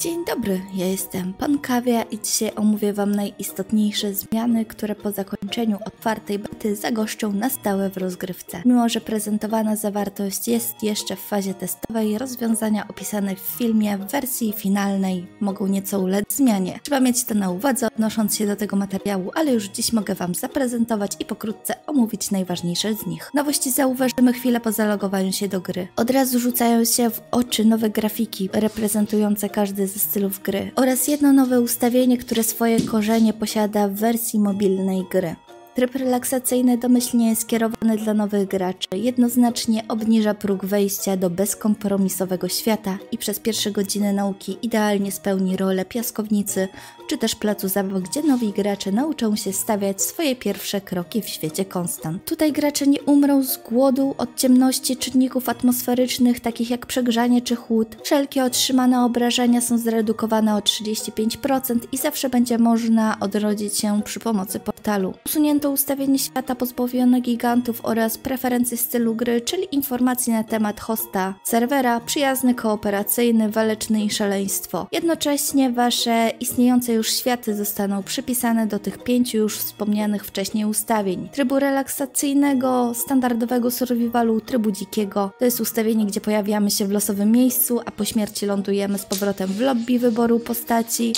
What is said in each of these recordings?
Dzień dobry, ja jestem Pan Kawia i dzisiaj omówię Wam najistotniejsze zmiany, które po zakończeniu otwartej bety zagoszczą na stałe w rozgrywce. Mimo, że prezentowana zawartość jest jeszcze w fazie testowej, rozwiązania opisane w filmie w wersji finalnej mogą nieco ulec zmianie. Trzeba mieć to na uwadze odnosząc się do tego materiału, ale już dziś mogę Wam zaprezentować i pokrótce omówić najważniejsze z nich. Nowości zauważymy chwilę po zalogowaniu się do gry. Od razu rzucają się w oczy nowe grafiki reprezentujące każdy ze stylów gry oraz jedno nowe ustawienie, które swoje korzenie posiada w wersji mobilnej gry. Tryb relaksacyjny domyślnie jest skierowany dla nowych graczy. Jednoznacznie obniża próg wejścia do bezkompromisowego świata i przez pierwsze godziny nauki idealnie spełni rolę piaskownicy czy też placu zabaw, gdzie nowi gracze nauczą się stawiać swoje pierwsze kroki w świecie konstant. Tutaj gracze nie umrą z głodu od ciemności czynników atmosferycznych, takich jak przegrzanie czy chłód. Wszelkie otrzymane obrażenia są zredukowane o 35% i zawsze będzie można odrodzić się przy pomocy portalu. Usunięto ustawienie świata pozbawione gigantów oraz preferencje stylu gry, czyli informacji na temat hosta, serwera, przyjazny, kooperacyjny, waleczny i szaleństwo. Jednocześnie wasze istniejące już światy zostaną przypisane do tych pięciu już wspomnianych wcześniej ustawień. Trybu relaksacyjnego, standardowego survivalu, trybu dzikiego. To jest ustawienie, gdzie pojawiamy się w losowym miejscu, a po śmierci lądujemy z powrotem w lobby wyboru postaci,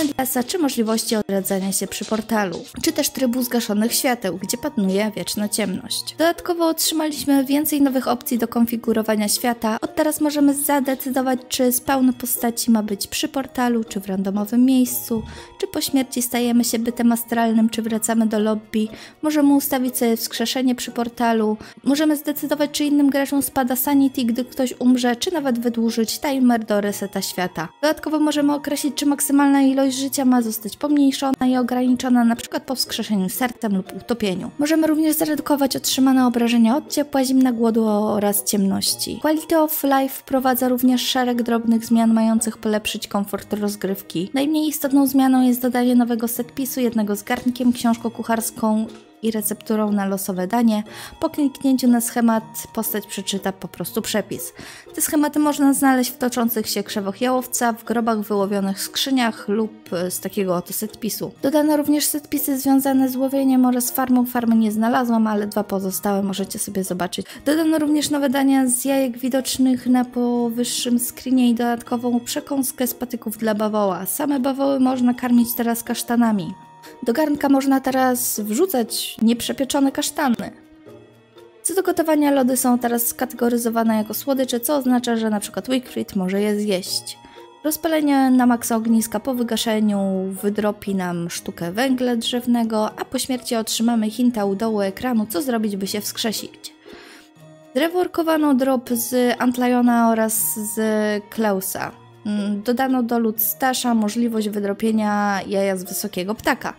endlessa czy możliwości odradzania się przy portalu. Czy też trybu zgaszonych świateł, gdzie panuje wieczna ciemność. Dodatkowo otrzymaliśmy więcej nowych opcji do konfigurowania świata. Od teraz możemy zadecydować, czy spawn postaci ma być przy portalu, czy w randomowym miejscu, czy po śmierci stajemy się bytem astralnym, czy wracamy do lobby. Możemy ustawić sobie wskrzeszenie przy portalu. Możemy zdecydować, czy innym graczom spada sanity, gdy ktoś umrze, czy nawet wydłużyć timer do reseta świata. Dodatkowo możemy określić, czy maksymalna ilość życia ma zostać pomniejszona i ograniczona, na przykład po wskrzeszeniu sercem lub utopieniu. Możemy również zredukować otrzymane obrażenia od ciepła, zimna, głodu oraz ciemności. Quality of Life wprowadza również szereg drobnych zmian mających polepszyć komfort rozgrywki. Najmniej istotną zmianą jest dodanie nowego setpisu, jednego z garnkiem, książką kucharską i recepturą na losowe danie. Po kliknięciu na schemat postać przeczyta po prostu przepis. Te schematy można znaleźć w toczących się krzewach jałowca, w grobach wyłowionych skrzyniach lub z takiego oto setpisu. Dodano również setpisy związane z łowieniem oraz farmą. Farmy nie znalazłam, ale dwa pozostałe możecie sobie zobaczyć. Dodano również nowe dania z jajek widocznych na powyższym screenie i dodatkową przekąskę z patyków dla bawoła. Same bawoły można karmić teraz kasztanami. Do garnka można teraz wrzucać nieprzepieczone kasztany. Co do gotowania, lody są teraz skategoryzowane jako słodycze, co oznacza, że przykład Wickfried może je zjeść. Rozpalenie na maksa ogniska po wygaszeniu wydropi nam sztukę węgla drzewnego, a po śmierci otrzymamy hinta u dołu ekranu, co zrobić, by się wskrzesić. Zreworkowano drop z Antliona oraz z Klausa. Dodano do lud Stasza możliwość wydropienia jaja z wysokiego ptaka.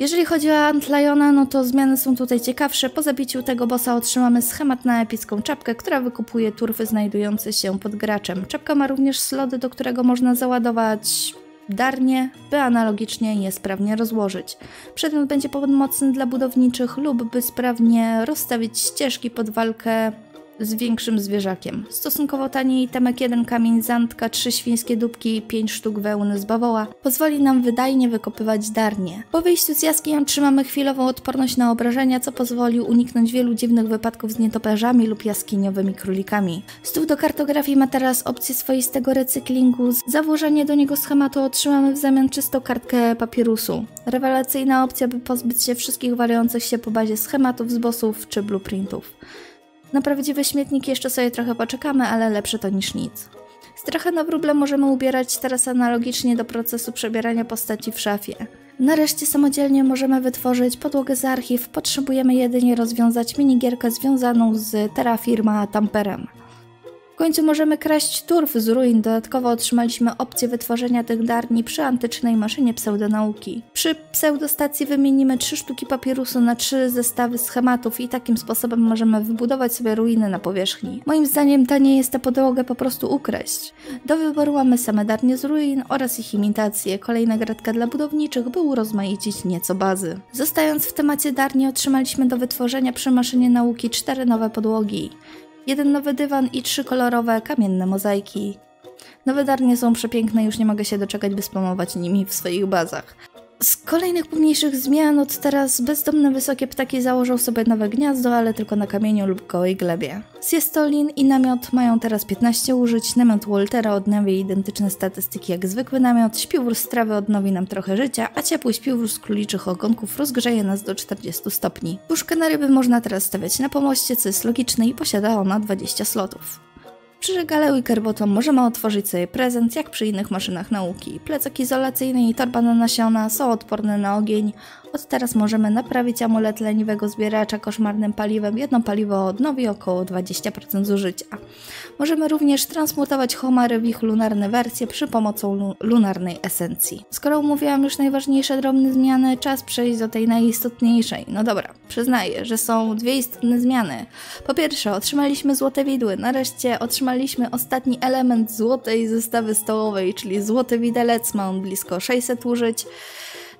Jeżeli chodzi o Antliona, no to zmiany są tutaj ciekawsze. Po zabiciu tego bossa otrzymamy schemat na epicką czapkę, która wykupuje turfy znajdujące się pod graczem. Czapka ma również slody, do którego można załadować darnie, by analogicznie je sprawnie rozłożyć. Przedmiot będzie pomocny dla budowniczych lub by sprawnie rozstawić ścieżki pod walkę z większym zwierzakiem. Stosunkowo tani temek jeden kamień zantka, trzy świńskie dubki i pięć sztuk wełny z bawoła pozwoli nam wydajnie wykopywać darnie. Po wyjściu z jaskini otrzymamy chwilową odporność na obrażenia, co pozwoli uniknąć wielu dziwnych wypadków z nietoperzami lub jaskiniowymi królikami. Stół do kartografii ma teraz opcję swoistego recyklingu. Za włożenie do niego schematu otrzymamy w zamian czystą kartkę papirusu. Rewelacyjna opcja, by pozbyć się wszystkich wariujących się po bazie schematów z bossów czy blueprintów. Na prawdziwy śmietnik jeszcze sobie trochę poczekamy, ale lepsze to niż nic. Strachę na wróble możemy ubierać teraz analogicznie do procesu przebierania postaci w szafie. Nareszcie samodzielnie możemy wytworzyć podłogę z archiw, potrzebujemy jedynie rozwiązać minigierkę związaną z Terrafirma Tamperem. W końcu możemy kraść turf z ruin. Dodatkowo otrzymaliśmy opcję wytworzenia tych darni przy antycznej maszynie pseudonauki. Przy pseudostacji wymienimy trzy sztuki papirusu na trzy zestawy schematów i takim sposobem możemy wybudować sobie ruiny na powierzchni. Moim zdaniem taniej jest tę podłogę po prostu ukreść. Do wyboru mamy same darnie z ruin oraz ich imitacje. Kolejna gratka dla budowniczych, by urozmaicić nieco bazy. Zostając w temacie darni otrzymaliśmy do wytworzenia przy maszynie nauki cztery nowe podłogi jeden nowy dywan i trzy kolorowe kamienne mozaiki. Nowe darnie są przepiękne, już nie mogę się doczekać, by spamować nimi w swoich bazach. Z kolejnych pomniejszych zmian od teraz bezdomne wysokie ptaki założą sobie nowe gniazdo, ale tylko na kamieniu lub gołej glebie. Siestolin i namiot mają teraz 15 użyć, namiot Waltera odnowi identyczne statystyki jak zwykły namiot, śpiwór z trawy odnowi nam trochę życia, a ciepły śpiwór z króliczych ogonków rozgrzeje nas do 40 stopni. Puszkę na ryby można teraz stawiać na pomoście, co jest logiczne i posiada ona 20 slotów. Przy regale Wickerbottom możemy otworzyć sobie prezent, jak przy innych maszynach nauki. Plecak izolacyjny i torba na nasiona są odporne na ogień, od teraz możemy naprawić amulet leniwego zbieracza koszmarnym paliwem. Jedno paliwo odnowi około 20% zużycia. Możemy również transmutować homary w ich lunarne wersje przy pomocą lunarnej esencji. Skoro omówiłam już najważniejsze drobne zmiany, czas przejść do tej najistotniejszej. No dobra, przyznaję, że są dwie istotne zmiany. Po pierwsze, otrzymaliśmy złote widły. Nareszcie otrzymaliśmy ostatni element złotej zestawy stołowej, czyli złoty widelec. Ma on blisko 600 użyć.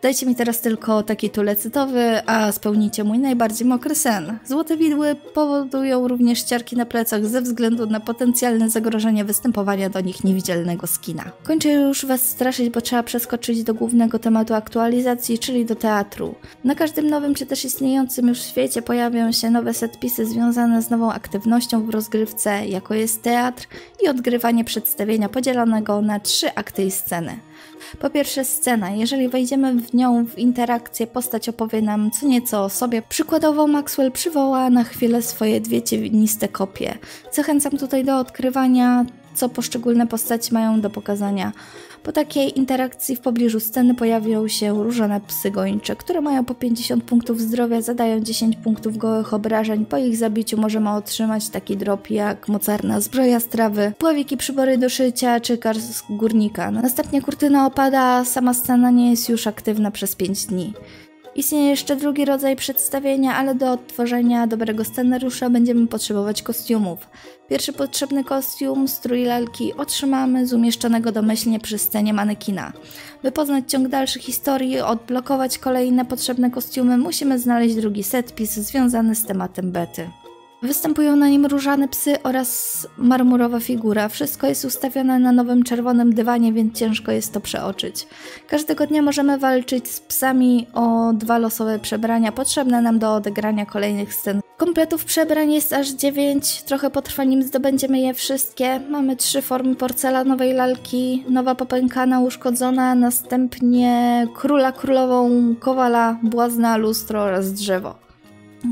Dajcie mi teraz tylko taki tulecetowy, a spełnicie mój najbardziej mokry sen. Złote widły powodują również ciarki na plecach ze względu na potencjalne zagrożenie występowania do nich niewidzialnego skina. Kończę już was straszyć, bo trzeba przeskoczyć do głównego tematu aktualizacji, czyli do teatru. Na każdym nowym czy też istniejącym już świecie pojawią się nowe setpisy związane z nową aktywnością w rozgrywce, jako jest teatr i odgrywanie przedstawienia podzielonego na trzy akty i sceny. Po pierwsze scena. Jeżeli wejdziemy w nią w interakcję, postać opowie nam co nieco o sobie. Przykładowo Maxwell przywoła na chwilę swoje dwie cieniste kopie. Zachęcam tutaj do odkrywania, co poszczególne postaci mają do pokazania. Po takiej interakcji w pobliżu sceny pojawią się różane psy gończe, które mają po 50 punktów zdrowia, zadają 10 punktów gołych obrażeń. Po ich zabiciu możemy otrzymać taki drop jak mocarna zbroja z trawy, pławiki przybory do szycia czy kar z górnika. Następnie kurtyna opada, sama scena nie jest już aktywna przez 5 dni. Istnieje jeszcze drugi rodzaj przedstawienia, ale do odtworzenia dobrego scenariusza będziemy potrzebować kostiumów. Pierwszy potrzebny kostium, strój lalki, otrzymamy z umieszczonego domyślnie przy scenie manekina. By poznać ciąg dalszych historii odblokować kolejne potrzebne kostiumy, musimy znaleźć drugi setpis związany z tematem bety. Występują na nim różane psy oraz marmurowa figura. Wszystko jest ustawione na nowym czerwonym dywanie, więc ciężko jest to przeoczyć. Każdego dnia możemy walczyć z psami o dwa losowe przebrania potrzebne nam do odegrania kolejnych scen. Kompletów przebrań jest aż dziewięć, trochę potrwa nim zdobędziemy je wszystkie. Mamy trzy formy porcelanowej lalki, nowa popękana uszkodzona, następnie króla królową, kowala, błazna, lustro oraz drzewo.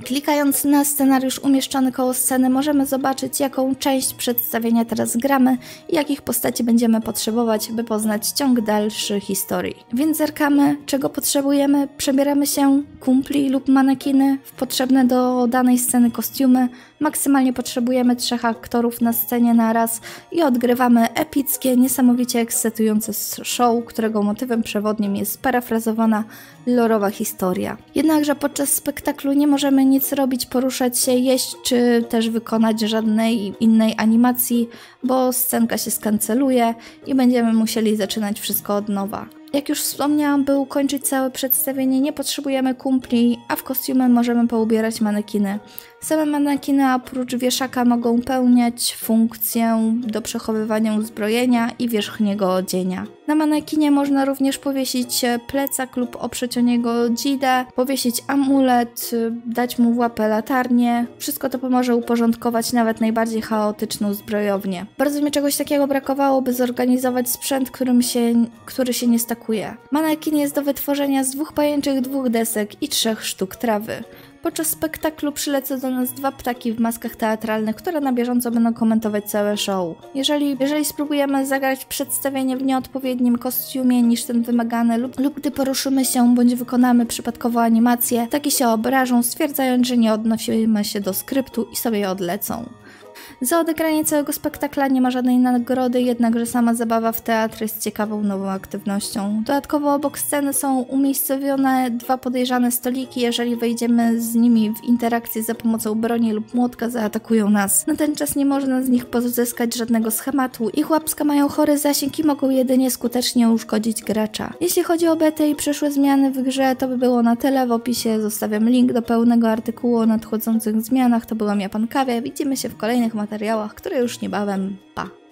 Klikając na scenariusz umieszczony koło sceny możemy zobaczyć jaką część przedstawienia teraz gramy i jakich postaci będziemy potrzebować, by poznać ciąg dalszy historii. Więc zerkamy, czego potrzebujemy, przebieramy się, kumpli lub manekiny w potrzebne do danej sceny kostiumy, maksymalnie potrzebujemy trzech aktorów na scenie naraz i odgrywamy epickie, niesamowicie ekscytujące show, którego motywem przewodnim jest parafrazowana lorowa historia. Jednakże podczas spektaklu nie możemy nic robić, poruszać się, jeść czy też wykonać żadnej innej animacji, bo scenka się skanceluje i będziemy musieli zaczynać wszystko od nowa. Jak już wspomniałam, by ukończyć całe przedstawienie nie potrzebujemy kumpli, a w kostiumy możemy poubierać manekiny. Same manekiny oprócz wieszaka mogą pełniać funkcję do przechowywania uzbrojenia i wierzchniego odzienia. Na manekinie można również powiesić plecak lub oprzeć o niego dzidę, powiesić amulet, dać mu w łapę latarnię. Wszystko to pomoże uporządkować nawet najbardziej chaotyczną zbrojownię. Bardzo mi czegoś takiego brakowało, by zorganizować sprzęt, którym się, który się nie stakuje. Manekin jest do wytworzenia z dwóch pajęczych, dwóch desek i trzech sztuk trawy. Podczas spektaklu przylecą do nas dwa ptaki w maskach teatralnych, które na bieżąco będą komentować całe show. Jeżeli, jeżeli spróbujemy zagrać przedstawienie w nieodpowiednim kostiumie niż ten wymagany lub, lub gdy poruszymy się bądź wykonamy przypadkowo animację, taki się obrażą, stwierdzając, że nie odnosimy się do skryptu i sobie odlecą. Za odegranie całego spektakla nie ma żadnej nagrody, jednakże sama zabawa w teatr jest ciekawą nową aktywnością. Dodatkowo obok sceny są umiejscowione dwa podejrzane stoliki. Jeżeli wejdziemy z nimi w interakcję za pomocą broni lub młotka, zaatakują nas. Na ten czas nie można z nich pozyskać żadnego schematu. Ich łapska mają chory zasięg i mogą jedynie skutecznie uszkodzić gracza. Jeśli chodzi o betę i przyszłe zmiany w grze, to by było na tyle. W opisie zostawiam link do pełnego artykułu o nadchodzących zmianach. To byłam ja, Pan Kawia. Widzimy się w kolejnych materiałach, które już niebawem. Pa!